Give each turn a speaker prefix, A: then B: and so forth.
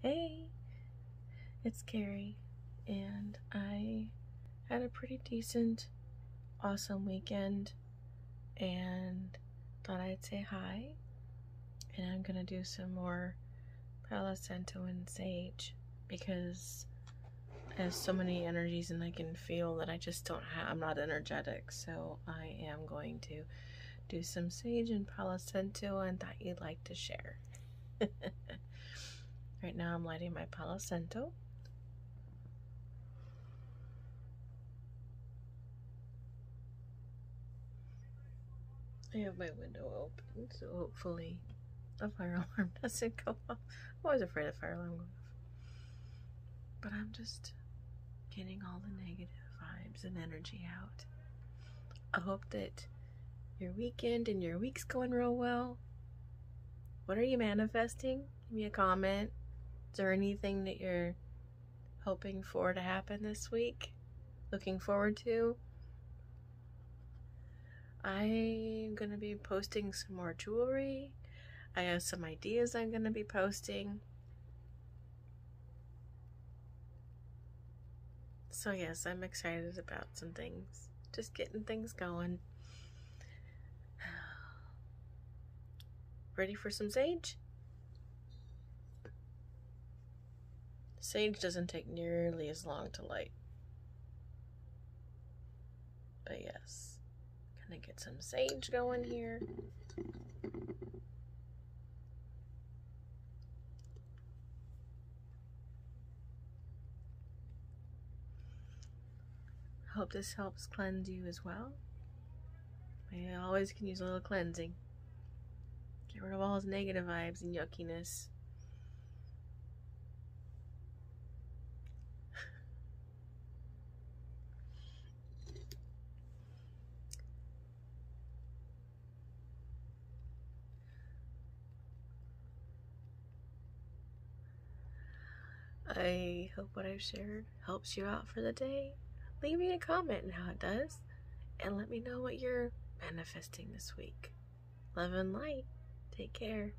A: Hey, it's Carrie, and I had a pretty decent, awesome weekend and thought I'd say hi. And I'm gonna do some more Palo Santo and Sage because I have so many energies and I can feel that I just don't have, I'm not energetic. So I am going to do some Sage and Palo Santo and thought you'd like to share. right now I'm lighting my Palo Santo. I have my window open, so hopefully a fire alarm doesn't go off. I'm always afraid of fire alarm going off. But I'm just getting all the negative vibes and energy out. I hope that your weekend and your week's going real well. What are you manifesting? Give me a comment. Is there anything that you're hoping for to happen this week? Looking forward to? I'm going to be posting some more jewelry. I have some ideas I'm going to be posting. So, yes, I'm excited about some things. Just getting things going. Ready for some sage? Sage doesn't take nearly as long to light. But yes, gonna get some sage going here. Hope this helps cleanse you as well. I always can use a little cleansing. Get rid of all those negative vibes and yuckiness. I hope what I've shared helps you out for the day. Leave me a comment on how it does, and let me know what you're manifesting this week. Love and light. Take care.